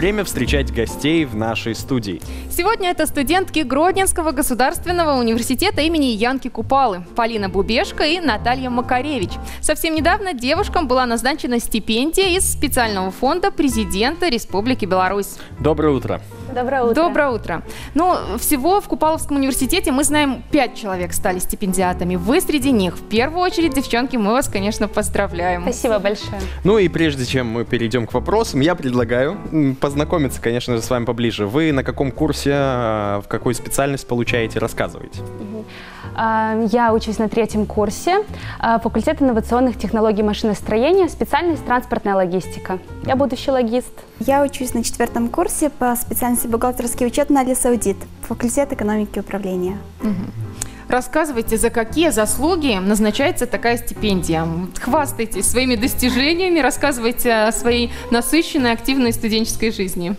время встречать гостей в нашей студии. Сегодня это студентки Гродненского государственного университета имени Янки Купалы Полина Бубешко и Наталья Макаревич. Совсем недавно девушкам была назначена стипендия из специального фонда президента Республики Беларусь. Доброе утро. Доброе утро. Доброе утро. Ну, всего в Купаловском университете мы знаем, пять человек стали стипендиатами. Вы среди них. В первую очередь, девчонки, мы вас, конечно, поздравляем. Спасибо большое. Ну и прежде чем мы перейдем к вопросам, я предлагаю познакомиться, конечно же, с вами поближе. Вы на каком курсе, э, в какую специальность получаете, рассказывайте. А, Я учусь на третьем курсе а, факультет инновационных технологий машиностроения, специальность транспортная логистика. Я будущий логист. Я учусь на четвертом курсе по специальности бухгалтерский учет анализ аудит, факультет экономики и управления. Рассказывайте, за какие заслуги назначается такая стипендия. Хвастайтесь своими достижениями, рассказывайте о своей насыщенной, активной студенческой жизни.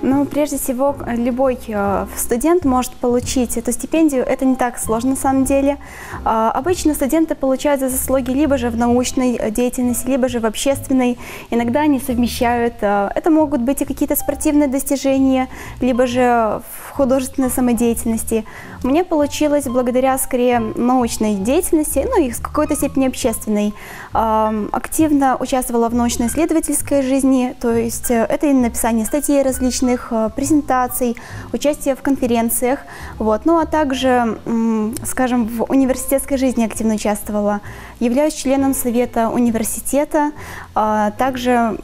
Ну, прежде всего, любой э, студент может получить эту стипендию. Это не так сложно на самом деле. А, Обычно студенты получают за заслуги либо же в научной э, деятельности, либо же в общественной. Иногда они совмещают. э, Это могут быть и какие-то спортивные достижения, либо же в художественной самодеятельности. Мне получилось благодаря скорее научной деятельности, ну и в какой-то степени общественной. Ам, Активно участвовала в научно-исследовательской жизни, то есть э, это и написание статей различных, э, презентаций, участие в конференциях. Вот. Ну а также, скажем, в университетской жизни активно участвовала. Являюсь членом совета университета, а также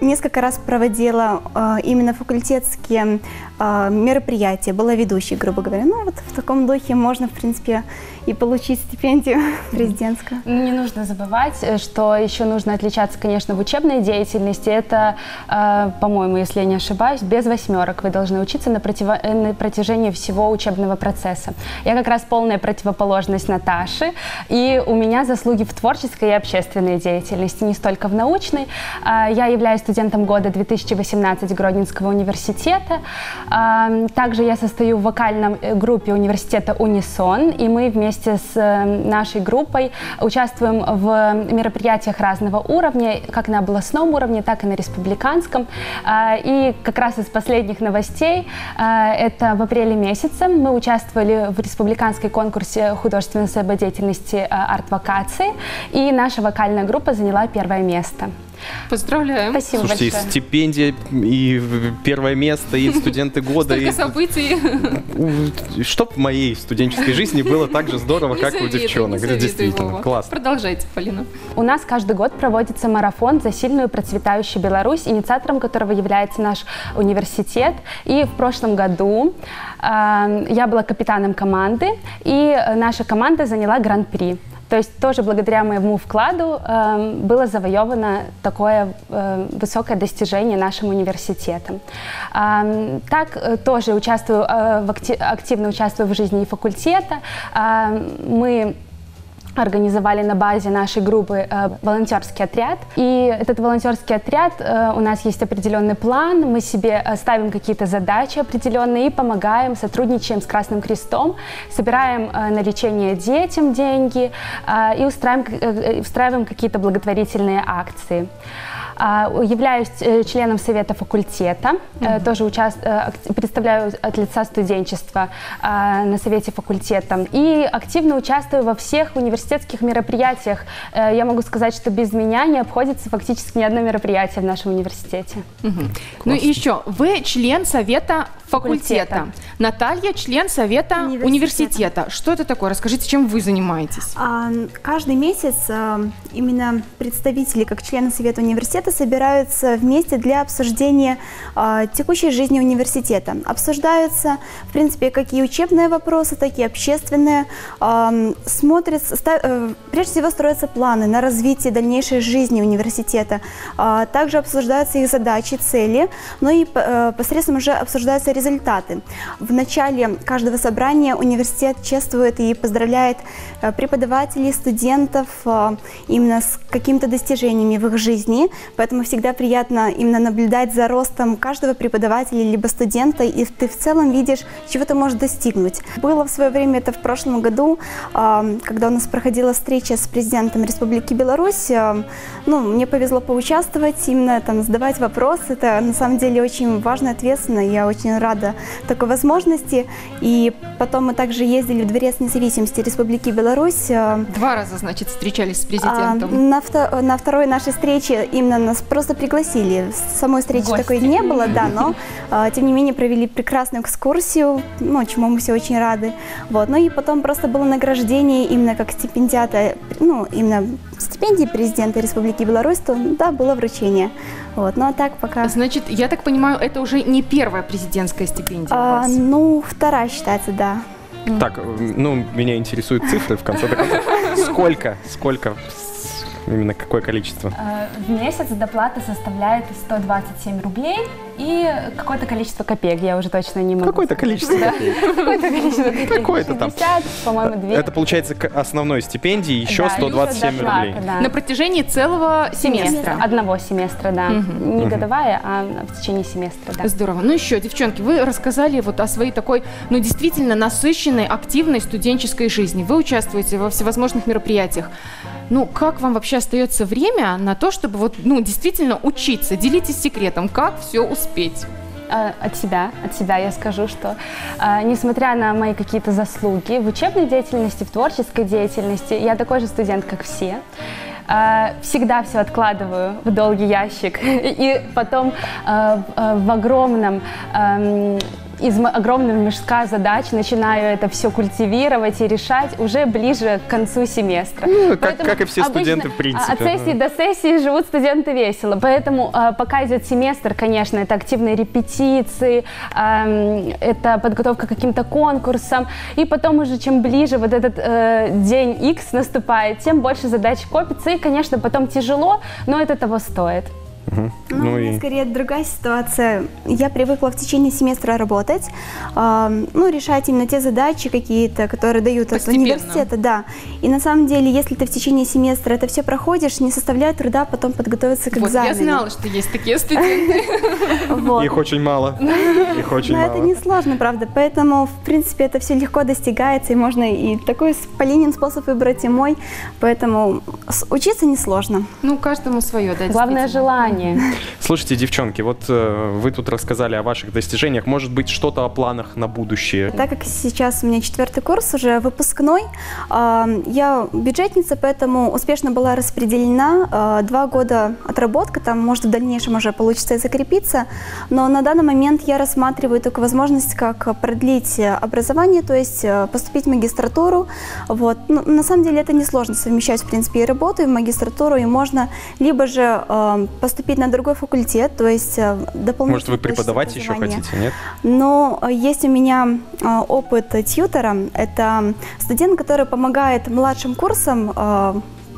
несколько раз проводила а, именно факультетские а, мероприятия, была ведущей, грубо говоря. Ну вот в таком духе можно, в принципе, и получить стипендию президентскую. Не нужно забывать, э, что еще нужно отличаться, конечно, в учебной деятельности. Это, э, по-моему, если я не ошибаюсь, без восьмерок. Вы должны учиться на, противо- э, на протяжении всего учебного процесса. Я как раз полная противоположность Наташи. И у меня заслуги в творческой и общественной деятельности, не столько в научной. А, Я являюсь студентом года 2018 Гродненского университета. А, Также я состою в вокальном э, группе университета «Унисон», и мы вместе с э, нашей группой участвуем в мероприятиях разного уровня, как на областном уровне, так и на республиканском. А, И как раз из последних новостей, а, это в апреле месяце мы участвовали в республиканской конкурсе художественной самодеятельности а, «Арт-вокации», и наша вокальная группа заняла первое место. Поздравляем. Спасибо Слушайте, и большое. стипендия, и первое место, и студенты года. Столько и- событий. Чтоб в моей студенческой жизни было так же здорово, Не как у девчонок. действительно классно. Продолжайте, Полина. У нас каждый год проводится марафон за сильную процветающую Беларусь, инициатором которого является наш университет. И в прошлом году э, я была капитаном команды, и наша команда заняла гран-при. То есть тоже благодаря моему вкладу э, было завоевано такое э, высокое достижение нашим университетом. Э, так э, тоже участвую, э, в акти- активно участвую в жизни факультета. Э, мы организовали на базе нашей группы э, волонтерский отряд. И этот волонтерский отряд, э, у нас есть определенный план, мы себе э, ставим какие-то задачи определенные и помогаем, сотрудничаем с Красным Крестом, собираем на лечение детям деньги и устраиваем, устраиваем какие-то благотворительные акции. А, Являюсь э, членом совета факультета, э, тоже участ- э, представляю от лица студенчества а, на совете факультета и активно участвую во всех университетских мероприятиях. Я могу сказать, что без меня не обходится фактически ни одно мероприятие в нашем университете. Ну и еще, вы член совета факультета. Факультета. Наталья член совета университета. Университета. Что это такое? Расскажите, чем вы занимаетесь? А, Каждый месяц а, именно представители, как члены Совета университета, собираются вместе для обсуждения а, текущей жизни университета. Обсуждаются, в принципе, как и учебные вопросы, так и общественные. Ам, Смотрятся, ста- э, прежде всего строятся планы на развитие дальнейшей жизни университета. А, Также обсуждаются их задачи, цели, ну и э, посредством уже обсуждаются результаты. В начале каждого собрания университет чествует и поздравляет э, преподавателей, студентов э, именно с какими-то достижениями в их жизни. Поэтому всегда приятно именно наблюдать за ростом каждого преподавателя либо студента, и ты в целом видишь, чего ты можешь достигнуть. Было в свое время это в прошлом году, э, когда у нас проходила встреча с президентом Республики Беларусь. Ну, мне повезло поучаствовать, именно там задавать вопросы. Это на самом деле очень важно, ответственно. Я очень рада такой возможности. И потом мы также ездили в Дворец независимости Республики Беларусь. Э, Два раза, значит, встречались с президентом. А, на, на второй нашей встрече именно нас просто пригласили. Самой встречи Гости. такой не было, да, но а, тем не менее провели прекрасную экскурсию, ну, чему мы все очень рады. Вот. Ну и потом просто было награждение именно как стипендиата, ну, именно стипендии президента Республики Беларусь, то да, было вручение. Вот, ну а так пока... Значит, я так понимаю, это уже не первая президентская стипендия а, у вас? Ну, вторая считается, да. Так, ну, меня интересуют цифры в конце концов. Сколько, сколько Именно какое количество? Э, в месяц доплата составляет 127 рублей и какое-то количество копеек, я уже точно не могу Какое-то количество копеек. Какое-то количество копеек. Какое-то там. по-моему, 2. Это получается к основной стипендии еще 127 рублей. На протяжении целого семестра. Одного семестра, да. Не годовая, а в течение семестра, да. Здорово. Ну еще, девчонки, вы рассказали вот о своей такой, ну действительно насыщенной, активной студенческой жизни. Вы участвуете во всевозможных мероприятиях. Ну, как вам вообще остается время на то, чтобы вот, ну, действительно учиться? Делитесь секретом, как все успеть? А, от себя, от себя я скажу, что э, несмотря на мои какие-то заслуги в учебной деятельности, в творческой деятельности, я такой же студент, как все. Э, всегда все откладываю в долгий ящик и потом в огромном из огромного мешка задач начинаю это все культивировать и решать уже ближе к концу семестра. Ну, как, как и все студенты, в принципе. От сессии до сессии живут студенты весело. Поэтому а, пока идет семестр, конечно, это активные репетиции, это подготовка к каким-то конкурсам. И потом уже чем ближе вот этот э, день X наступает, тем больше задач копится. И, конечно, потом тяжело, но это того стоит. Угу. Ну, ну и... скорее другая ситуация. Я привыкла в течение семестра работать, э, ну, решать именно те задачи какие-то, которые дают от университета, да. И на самом деле, если ты в течение семестра это все проходишь, не составляет труда потом подготовиться к вот, экзамену. Я знала, что есть такие студенты. Их очень мало. Их очень мало. это не сложно, правда. Поэтому, в принципе, это все легко достигается, и можно и такой Полинин способ выбрать, и мой. Поэтому учиться несложно. Ну, каждому свое, да. Главное желание желание. Слушайте, девчонки, вот э, вы тут рассказали о ваших достижениях. Может быть, что-то о планах на будущее? Так как сейчас у меня четвертый курс, уже выпускной, э, я бюджетница, поэтому успешно была распределена. Э, два года отработка, там, может, в дальнейшем уже получится и закрепиться. Но на данный момент я рассматриваю только возможность, как продлить образование, то есть э, поступить в магистратуру. Вот. Ну, на самом деле это несложно совмещать, в принципе, и работу, и магистратуру, и можно либо же э, поступить на другой факультет, то есть э, дополнительно... Может, вы преподавать еще хотите, нет? Но э, есть у меня э, опыт тьютера. Это студент, который помогает младшим курсам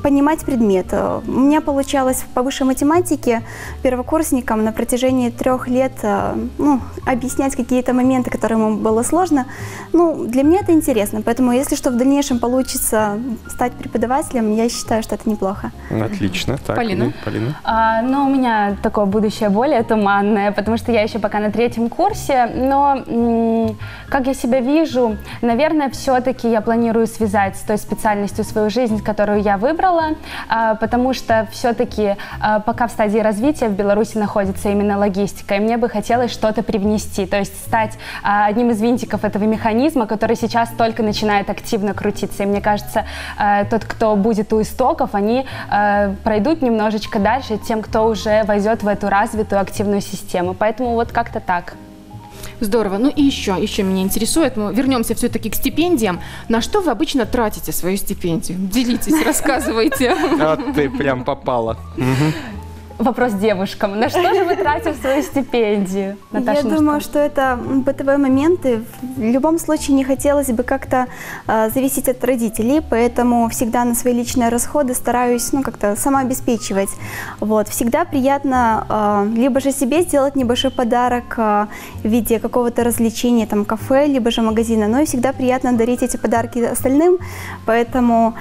понимать предмет. У меня получалось по высшей математике первокурсникам на протяжении трех лет э, ну, объяснять какие-то моменты, которые ему было сложно. Ну, для меня это интересно, поэтому если что в дальнейшем получится стать преподавателем, я считаю, что это неплохо. Отлично. Так, Полина? Ну, Полина? А, ну, у меня такое будущее более туманное, потому что я еще пока на третьем курсе, но как я себя вижу, наверное, все-таки я планирую связать с той специальностью свою жизнь, которую я выбрала, выбрала, а, потому что все-таки а, пока в стадии развития в Беларуси находится именно логистика, и мне бы хотелось что-то привнести, то есть стать а, одним из винтиков этого механизма, который сейчас только начинает активно крутиться. И мне кажется, тот, кто будет у истоков, они пройдут немножечко дальше тем, кто уже войдет в эту развитую активную систему. Поэтому вот как-то так. Здорово. Ну и еще, еще меня интересует, мы вернемся все-таки к стипендиям. На что вы обычно тратите свою стипендию? Делитесь, рассказывайте. А ты прям попала. Вопрос девушкам. На что же вы тратите свою стипендию? Наташа, Я думаю, что это бытовые моменты. В любом случае не хотелось бы как-то э, зависеть от родителей, поэтому всегда на свои личные расходы стараюсь ну, как-то самообеспечивать. Вот. Всегда приятно э, либо же себе сделать небольшой подарок э, в виде какого-то развлечения, там, кафе, либо же магазина, но и всегда приятно дарить эти подарки остальным, поэтому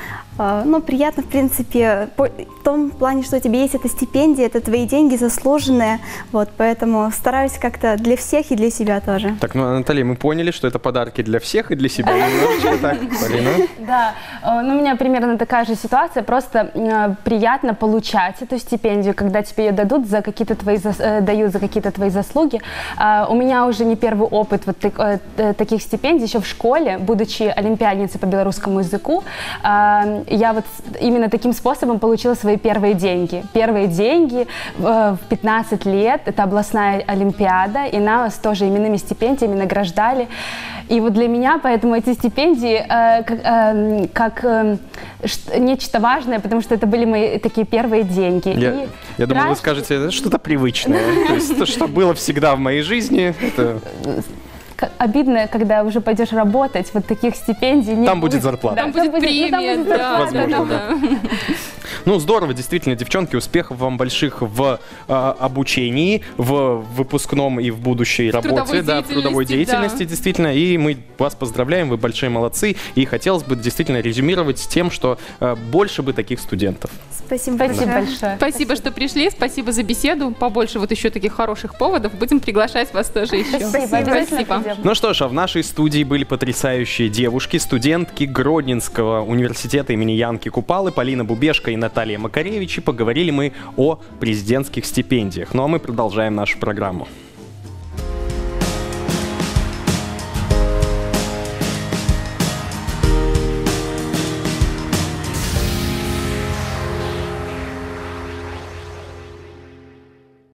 ну, приятно, в принципе, в том плане, что у тебя есть эта стипендия, это твои деньги заслуженные, вот, поэтому стараюсь как-то для всех и для себя тоже. Так, ну, Наталья, мы поняли, что это подарки для всех и для себя. Да, э, ну, у меня примерно такая же ситуация, просто э, приятно получать эту стипендию, когда тебе ее дадут за какие-то твои, э, дают за какие-то твои заслуги. А, у меня уже не первый опыт вот таких стипендий, еще в школе, будучи олимпиадницей по белорусскому языку, а, я вот именно таким способом получила свои первые деньги. Первые деньги э, в 15 лет, это областная олимпиада, и нас тоже именными стипендиями награждали. И вот для меня поэтому эти стипендии э, как, э, как э, нечто важное, потому что это были мои такие первые деньги. Я, и я думаю, вы скажете, это что-то привычное. То есть то, что было всегда в моей жизни, это обидно, когда уже пойдешь работать, вот таких стипендий не Там будет, будет зарплата. Там будет премия, ну, там будет да, Возможно, да. Ну, здорово, действительно, девчонки, успехов вам больших в э, обучении, в выпускном и в будущей в работе, да, в трудовой деятельности, да. действительно. И мы вас поздравляем, вы большие молодцы. И хотелось бы действительно резюмировать с тем, что э, больше бы таких студентов. Спасибо, Спасибо большое. большое. Спасибо, что пришли, спасибо за беседу. Побольше вот еще таких хороших поводов. Будем приглашать вас тоже еще. Спасибо. Спасибо. Ну что ж, а в нашей студии были потрясающие девушки, студентки Гродненского университета имени Янки Купалы, Полина Бубешка и Наталья Макаревич. И поговорили мы о президентских стипендиях. Ну а мы продолжаем нашу программу.